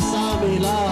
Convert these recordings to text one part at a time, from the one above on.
Sami Love.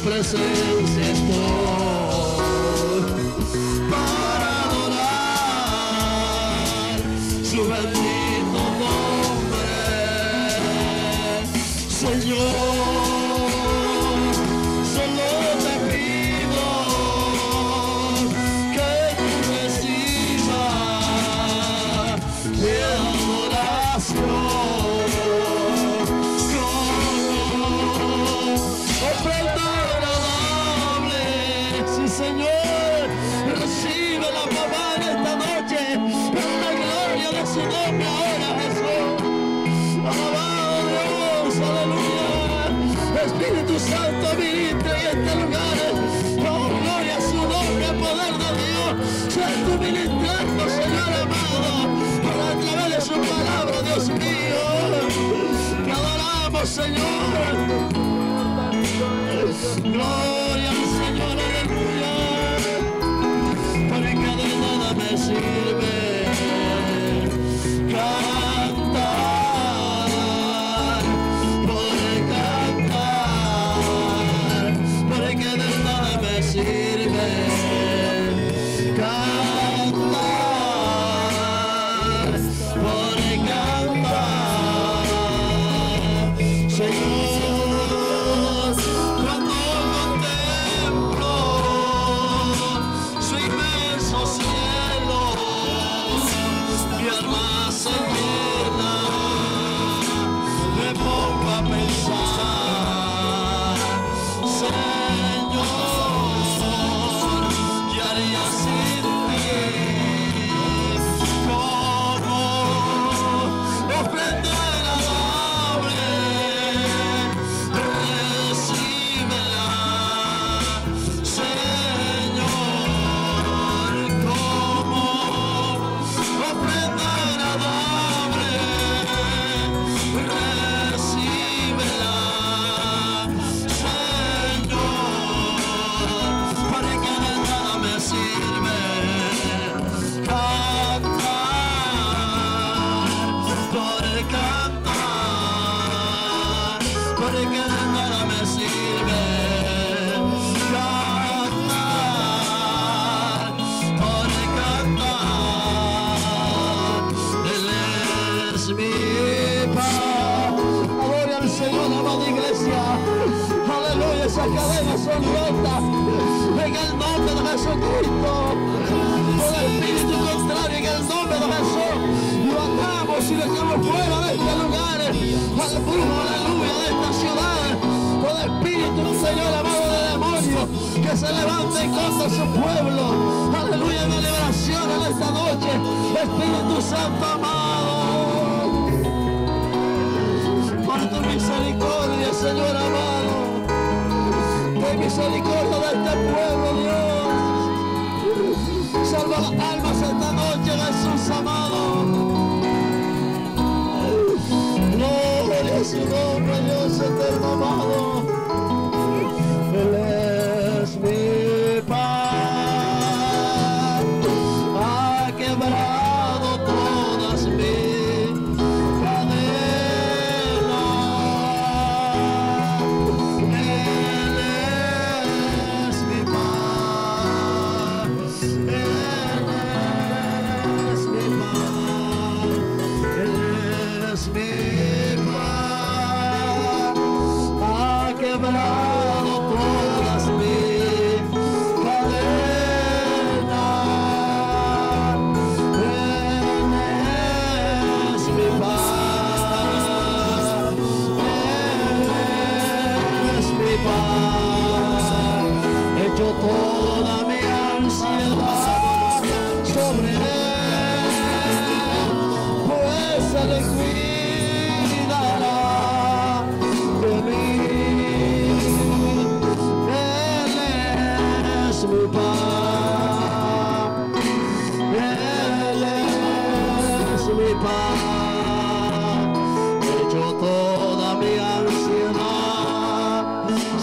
presencia estoy para adorar su bendito nombre, Señor. Señor. No si le echamos fuera de este lugar, eh, al brujo, aleluya, de esta ciudad, eh, todo espíritu, un Señor amado de demonio, que se levante en contra su pueblo, aleluya, en liberación en esta noche, Espíritu Santo amado, por tu misericordia, Señor amado, ten misericordia de este pueblo, Dios. Salva las almas esta noche, Jesús amado. Santísimo, precioso, eterno amado.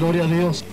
Gloria a Dios,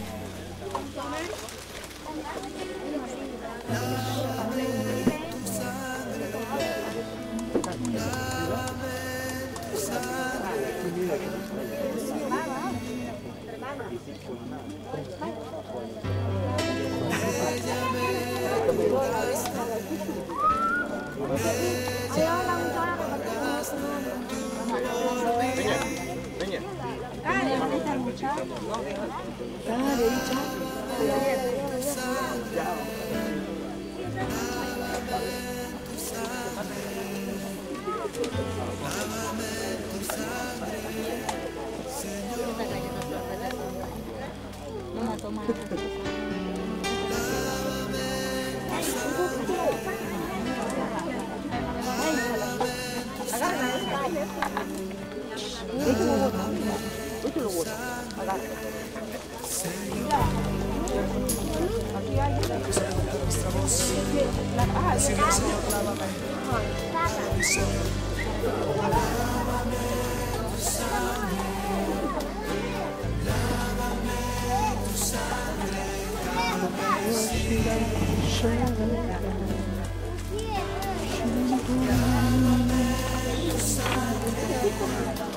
aleluya. Te adoramos,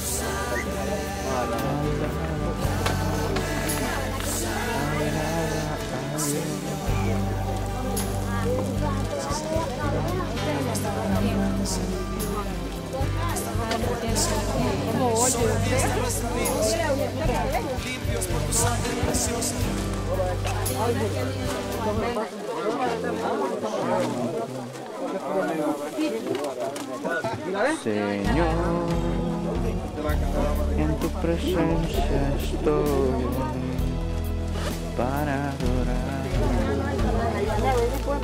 Santo, aleluya. Gloria a Dios. Ya, permítame, ya voy a hacer otro tanque. Señor, en tu presencia estoy para adorar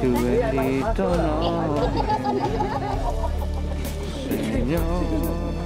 tu bendito nombre. Señor, tu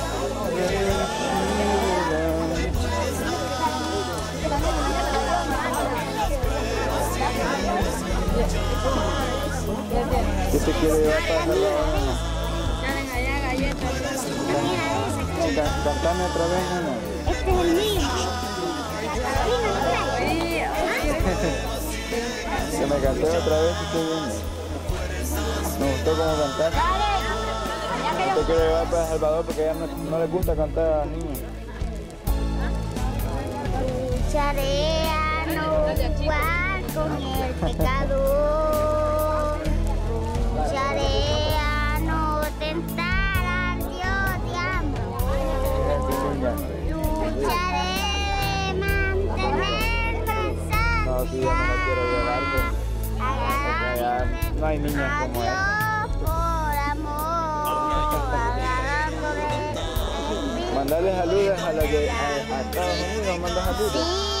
te quiere. Can- Cantame otra vez, nena. Este es el mío. Que me canté otra vez y estoy viendo. Me gustó cómo cantar. Te quiero llevar para Salvador porque a ella no, no le gusta cantar a las niñas. Lucharé a no jugar con el pecador. No, sí, yo no la quiero llevar. pues. no hay niñas como. Agradándole Mandarle saludos a, la de, a, a Estados Unidos, manda saludos.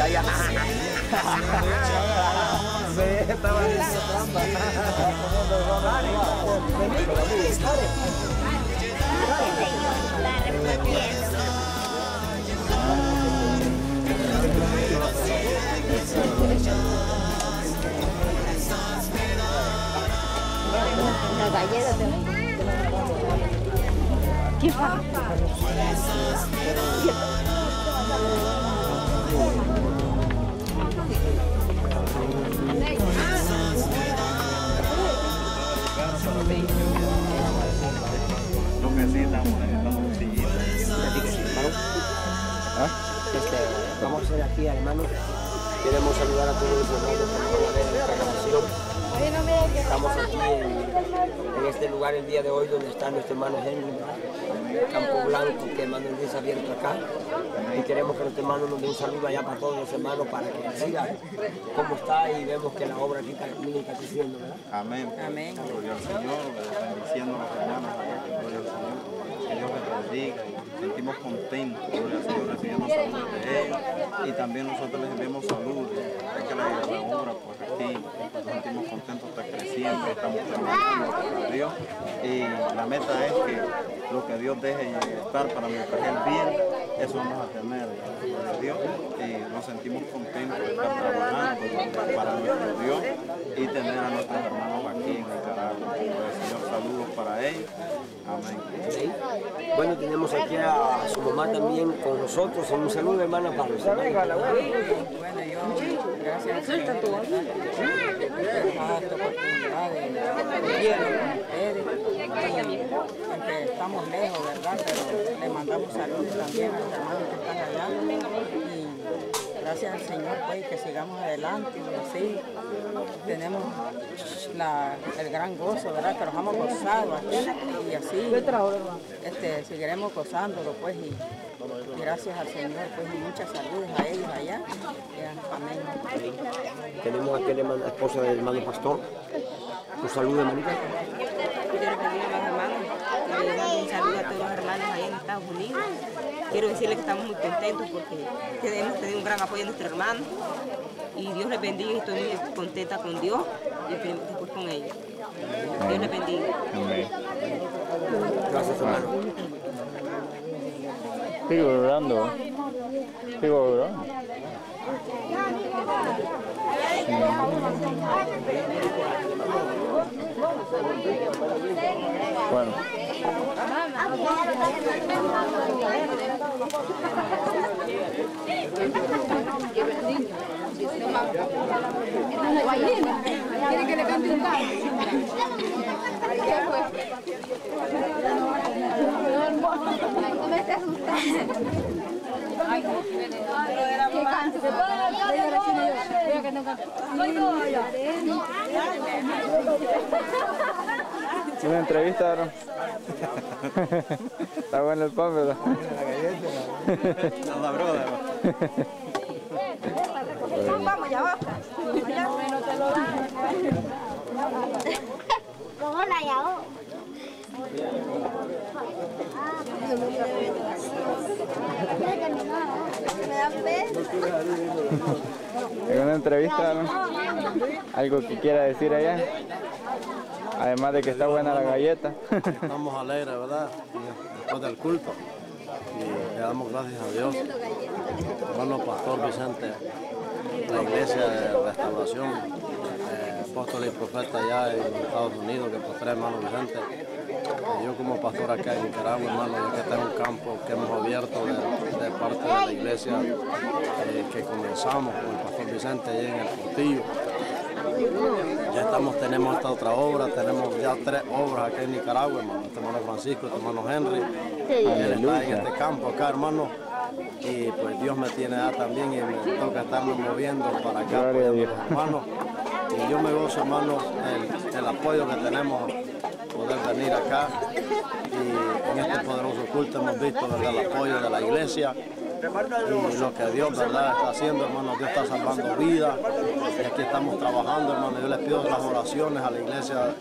a Dios. Me esforzaré agradando al Señor. Ahí. ¿Le di salud? Acá más. La galleta te Lo que vamos a hacer aquí, hermano. Queremos saludar a todos los hermanos que nos van ver esta grabación. Estamos aquí en, en este lugar el día de hoy donde está nuestro hermano Henry, Campo Blanco, que hermano Luis ha abierto acá. Y queremos que nuestro hermano nos dé un saludo allá para todos los hermanos para que sigan cómo está y vemos que la obra aquí también está creciendo, ¿verdad? Amén. Amén. Gloria al Señor, bendiciendo a los hermanos. Gloria al Señor. Que Dios les bendiga. y Sentimos contentos, gloria al Señor, recibiendo saludos de ellos. Y también nosotros les enviamos saludos. Es que la, la obra, pues aquí nos sentimos contentos, está creciendo, estamos trabajando para Dios. Y la meta es que lo que Dios deje estar para mientras Él bien, eso vamos a tener, gloria a Dios. Y nos sentimos contentos de estar trabajando para nuestro Dios y tener a nuestros hermanos aquí en Nicaragua. Al Señor, saludos para ellos. Amén. ¿Sí? Bueno, tenemos aquí a su mamá también con nosotros. Un saludo, hermana, para los hermanos. Bueno, yo, gracias al Aunque estamos lejos, ¿verdad? Pero le mandamos saludos también a los hermanos que están allá. Y gracias al Señor, pues, que sigamos adelante así tenemos la- el gran gozo, ¿verdad? Que nos hemos gozado y así este, seguiremos gozándolo, pues, y, gracias al Señor, pues, y muchas saludos a ellos allá. Amén. Tenemos aquí la esposa del hermano pastor. Un saludo, hermanita. Les bendiga a los hermanos. Un saludo a todos los hermanos allá en Estados Unidos. Quiero decirles que estamos muy contentos porque hemos tenido un gran apoyo de nuestros hermanos. Y Dios les bendiga y estoy muy contenta con Dios y después con ellos. Dios les bendiga. Gracias, hermano. Sigo orando. Sigo orando. Bueno. ¿Quiere que le cante un fue? No me estés asustando. Una entrevista, ¿no? Está bueno el pan, ¿verdad? Nada, brother. Vamos, ya va. ¿Cómo la llamo? En una entrevista. Algo que quiera decir allá. Además de que está buena la galleta. Estamos alegres, ¿verdad? Después del culto. Y le damos gracias a Dios. Hermano Pastor Vicente, la iglesia de restauración, eh, apóstol y profeta allá en Estados Unidos, que postre hermano Vicente. Yo como pastor acá en Nicaragua, hermano, ya que está en un campo que hemos abierto de, de parte de la iglesia, eh, que comenzamos con el pastor Vicente allá en el Portillo. Ya estamos, tenemos esta otra obra, tenemos ya tres obras aquí en Nicaragua, hermano. Este hermano Francisco, este hermano Henry. Él está en este campo acá, hermano. Y pues Dios me tiene acá también y me toca estarme moviendo para acá, los hermanos. Y yo me gozo, hermano, el, el apoyo que tenemos, poder venir acá. Y en este poderoso culto hemos visto ¿verdad? el apoyo de la iglesia. Y lo que Dios ¿verdad? está haciendo, hermano, Dios está salvando vidas. Y aquí estamos trabajando, hermano. Yo les pido las oraciones a la iglesia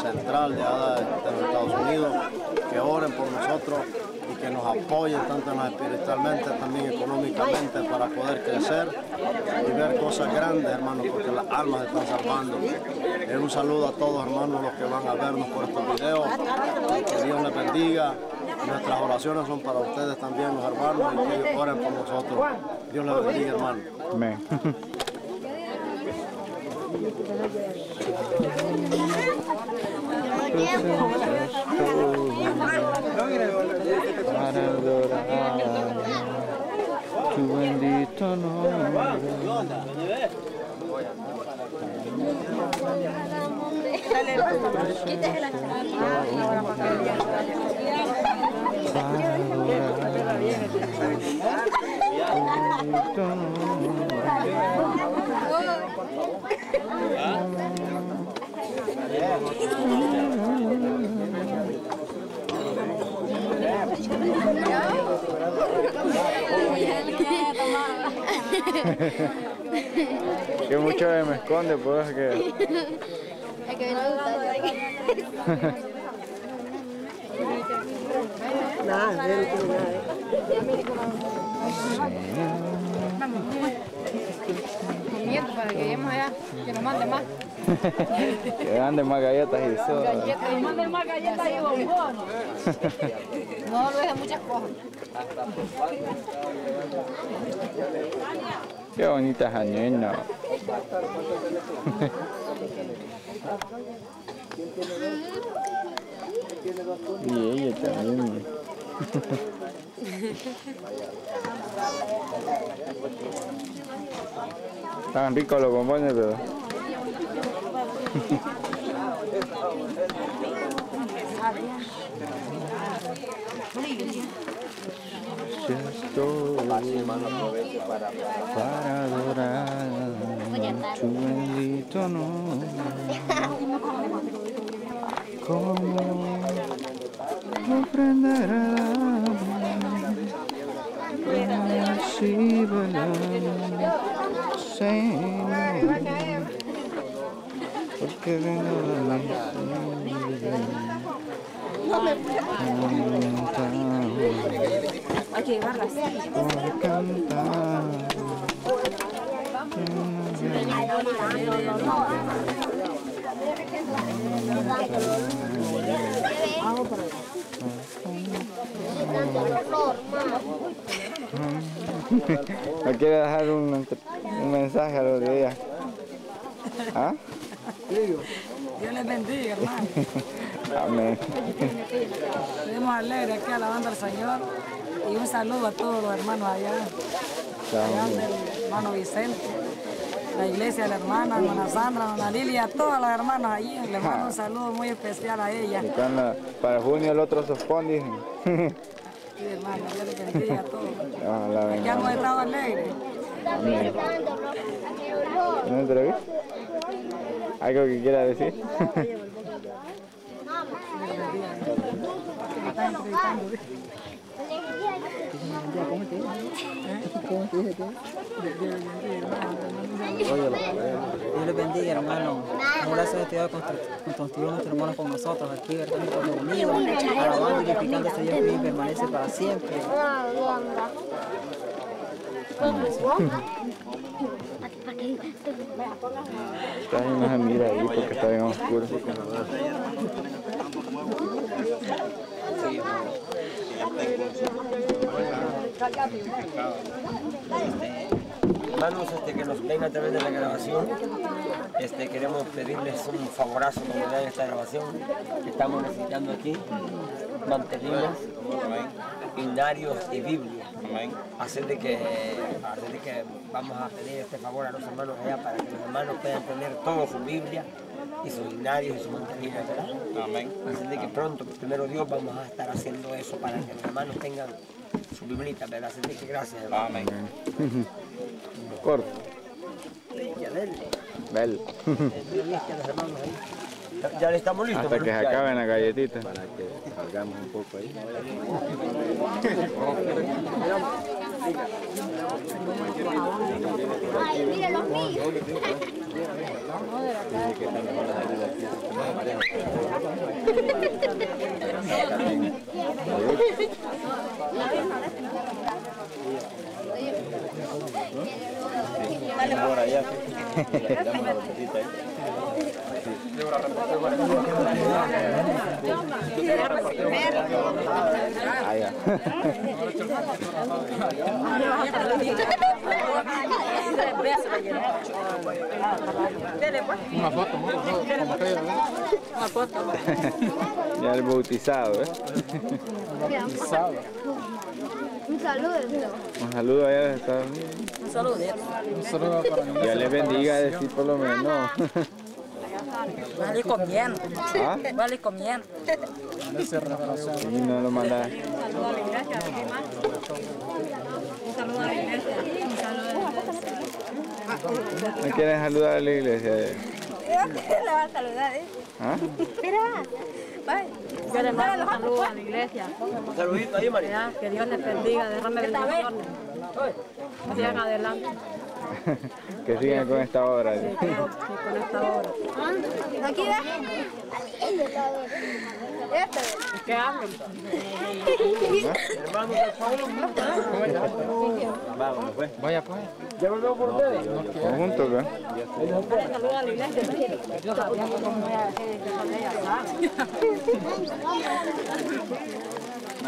central de, allá de los Estados Unidos, que oren por nosotros que nos apoyen tanto espiritualmente, también económicamente, para poder crecer y ver cosas grandes, hermano, porque las almas están salvando. Eh, un saludo a todos, hermanos, los que van a vernos por estos videos. Que Dios les bendiga. Nuestras oraciones son para ustedes también, los hermanos, y que ellos oren por nosotros. Dios les bendiga, hermano. Amén. Para tu bendito nombre. Para tu bendito Que mucho me esconde, pues que. Es que gusta. Nada, nada. Comiendo para que lleguemos allá, que nos manden más. Que anden más galletas y. Galletas, que manden más galletas y bombones. No lo dejen muchas cosas. Qué bonita Janina. y ella también. Estaban ricos los bombones, pero. Para adorar tu bendito nombre. ¿Cómo ofrendar a así Señor? La Hay que llevarla así. por cantar. ¿No quiere dejar un, un mensaje a los de ella? ¿Ah? Dios les bendiga, hermano. Amén. Estuvimos alegres aquí alabando al Señor. Y un saludo a todos los hermanos allá. Allá del hermano Vicente, la iglesia de la hermana, hermana Sandra, hermana Lilia, a todas las hermanas allí. Le mando un saludo muy especial a ella. Cuando- para junio el otro sospón, dicen. Sí, hermano, Dios les bendiga a todos. Ya hemos venga. estado alegres. ¿Una entrevista? ¿Algo que quiera decir? Dios les bendiga, hermano. Gracias a Dios que construyó nuestro hermano con nosotros aquí, ¿verdad? Todos unidos, alabando y glorificando a este Dios que permanece para siempre. Está ahí, no se mira porque está bien oscuro. Hermanos este, que nos ven a través de la grabación, este, queremos pedirles un favorazo cuando vean esta grabación que estamos necesitando aquí, mantelinas, binarios y Hacer de, que, hacer de que vamos a pedir este favor a los hermanos allá para que los hermanos puedan tener todo su Biblia y sus binarios y sus mantelinas, ¿verdad? Así de que pronto, primero Dios, vamos a estar haciendo eso para que los hermanos tengan su biblita, ¿verdad? Así de que gracias, hermano. Amén. Corto. Ya, dele. Vel. Ya- Ya le estamos listos. Hasta que se acaben las galletitas. Para que salgamos un poco ahí. Ay, mira los míos. Por allá, ahí. Una foto, una foto. Ya el bautizado, ¿eh? Bautizado. Un saludo. Un saludo allá de Estados Unidos. Un saludo. Un saludo para mi Ya les bendiga, decir por lo menos. Vale comiendo. ¿Ah? Vale comiendo. Y no lo manda. Un saludo a la iglesia. Un saludo a la iglesia. Un saludo ¿No quieren saludar a la iglesia? Le va a saludar, ¿eh? ¿Ah? Mira, va. Yo les mando un saludo a la iglesia. Un saludito ahí, María. Que Dios les bendiga, derrame bendiciones. Sigan adelante Que sigan con esta obra. sí, con esta obra. Aquí ve. Que hablen. Vámonos, pues. Vaya pues. ¿Ya volvemos por ustedes? Conjunto, ¿qué? Un saludo a la iglesia. Yo sabía que como ella que son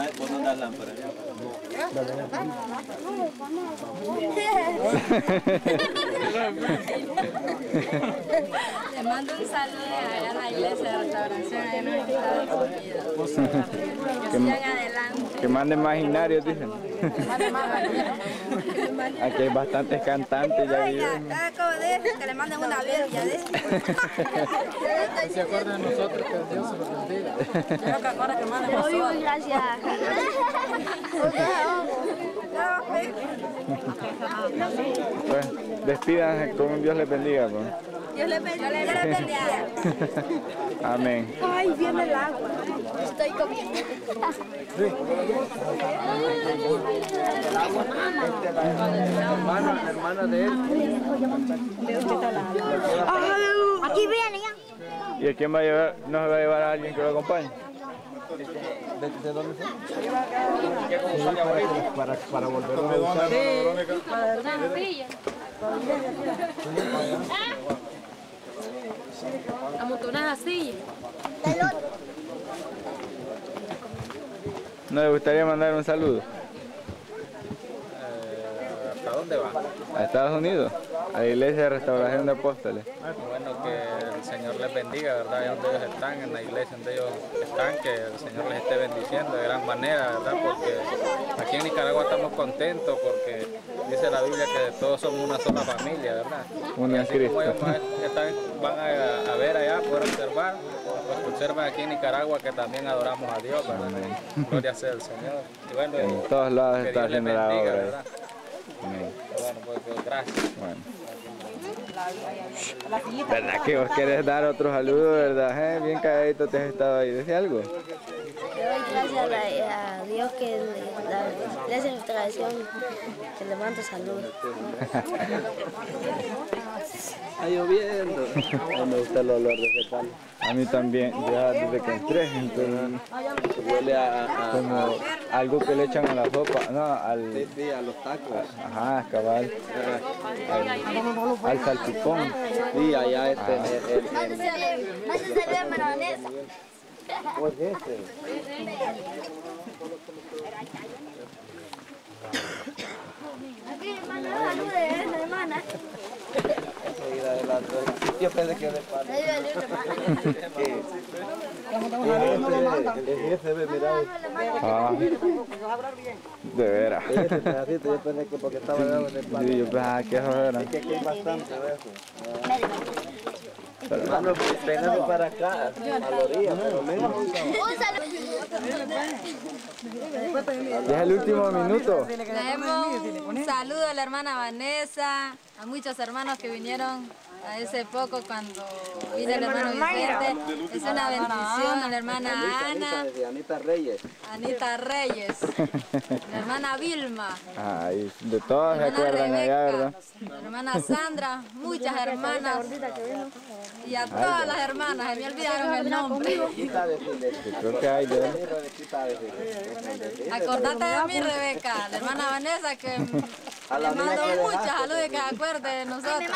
ellas, ¿Vos no lámpara? Le mando un saludo allá a la iglesia de restauración en los Estados Unidos. Que Que, sigan adelante. que manden más dicen. Aquí hay bastantes cantantes ya viven. Como de que le manden una Biblia, ¿de? Se acuerdan de nosotros que Dios se los bendiga. Creo que ahora que manden nosotros. gracias. Pues, despídanse con un Dios les bendiga. Pues. Dios les bendiga. Dios les bendiga. Amén. Ay, viene el agua. Estoy comiendo. Hermana, la hermana de él. Aquí viene ya. ¿Y a quién va a llevar? ¿No se va a llevar a alguien que lo acompañe? ¿De, de dónde sale ahorita? Para, para volver a usar. Amontonadas así. ¿No le gustaría mandar un saludo? ¿Hasta dónde va? ¿A Estados Unidos? A la Iglesia de Restauración de Apóstoles. Bueno, que el Señor les bendiga, ¿verdad? Allá donde ellos están, en la iglesia donde ellos están, que el Señor les esté bendiciendo de gran manera, ¿verdad? Porque aquí en Nicaragua estamos contentos porque dice la Biblia que todos somos una sola familia, ¿verdad? Y en así como Cristo. ellos van, están- van a, a ver allá, poder observar, pues observan aquí en Nicaragua que también adoramos a Dios, ¿verdad? Gloria sea el Señor. Y bueno, En todos lados que está Dios les haciendo la bendiga, obra. ¿verdad? Amén. Bueno, pues, pues, gracias. Bueno. ¿Verdad que vos querés dar otro saludo, verdad? Eh, Bien calladito te has estado ahí. ¿Decía algo? Gracias a, Dios que la iglesia de restauración que le mando saludos. Está lloviendo. No me gusta el olor de ese pan. A mí también, ya desde que entré, entonces, Huele a, a- como algo que le echan a la sopa, no, al, sí, sí, a los tacos. ajá, cabal, al, al salpicón. Sí, allá este. Ah. el- el- el- No se salió hermana Vanessa. ¿Cuál es ese? Aquí, hermana, saludos, hermana. Yo pensé que era el pan. Mira. Ah, de veras. Yo pensaba que eso era. Es que aquí hay bastante de eso. Hermano, peiname para acá, a la orilla, pero. Ya es el último minuto. Un saludo a la hermana Vanessa, a muchos hermanos que vinieron a ese poco cuando vino el hermano Vicente. Es una bendición a la hermana Ana, Anita Reyes. Anita Reyes, la hermana Vilma, Ay, de todos se acuerdan allá, ¿verdad? Rebeca, la hermana Sandra, muchas hermanas y a todas las hermanas, se me olvidaron el nombre. Quita decirle. Yo creo que hay de Quita decirle. Acordate de mí, Rebeca, la hermana Vanessa, que A le mando muchas saludos y que se acuerde de nosotros.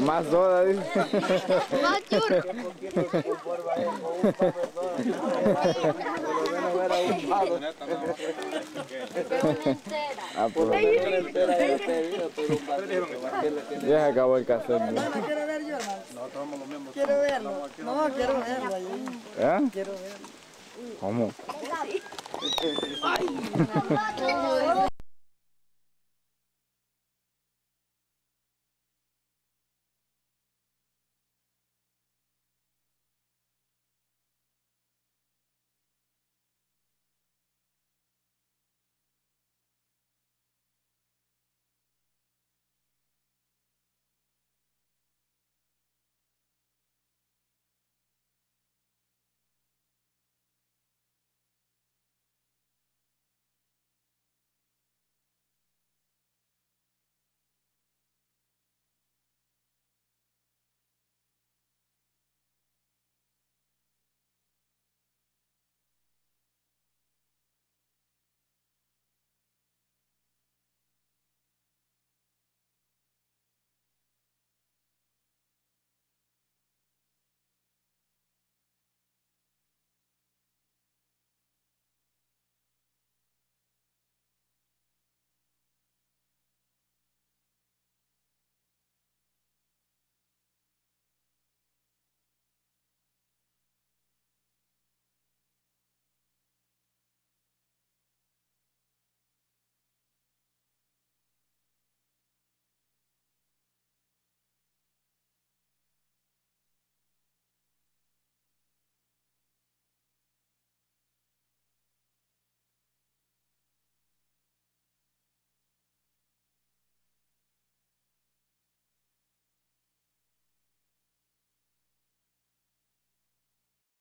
Más soda, dice. Más churro. Ah, pues, ya se acabó el cassette. ¿no? Quiero verlo. No, quiero verlo ahí. ¿Eh? Quiero verlo. ¿Cómo? Ay.